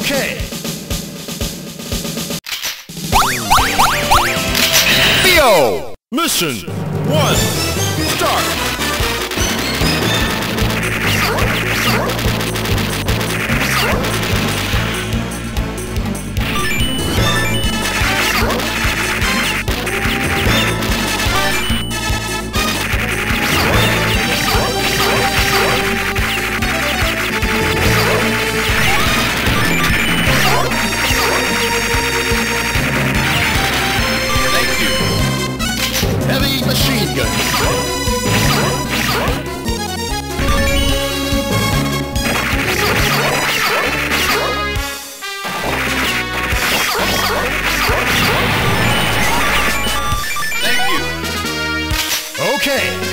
Okay. Theo! Mission 1. Start! Okay.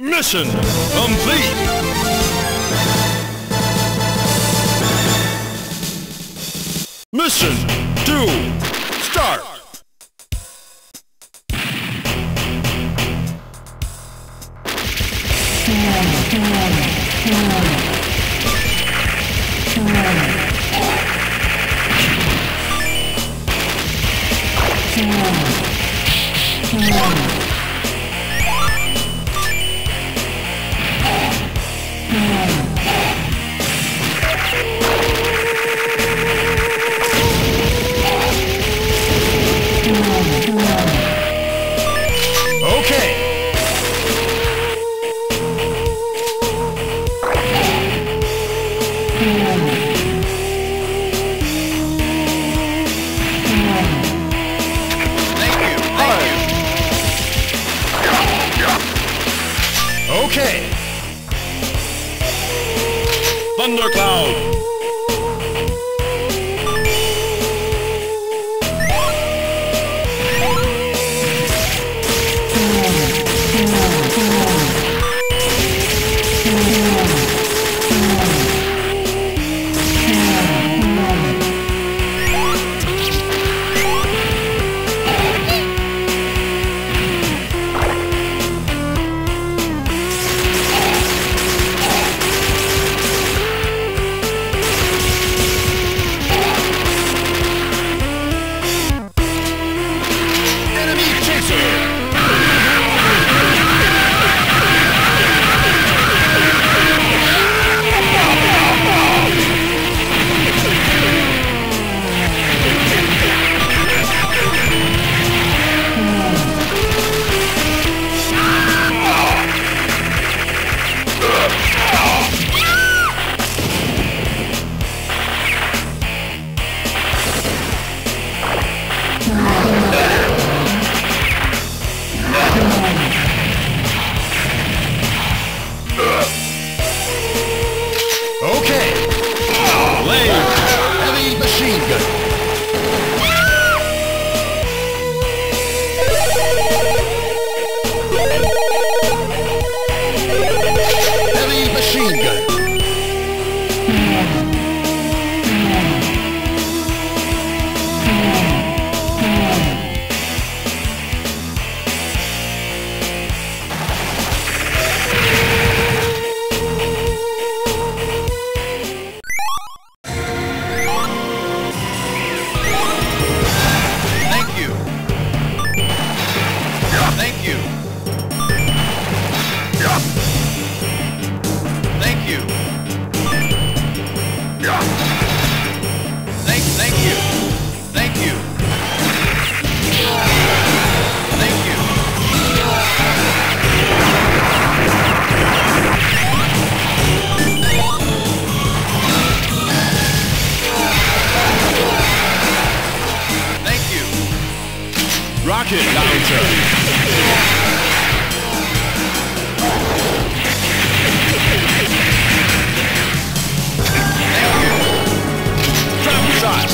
Mission complete! Mission 2, start! Rocket launcher. Trap shot.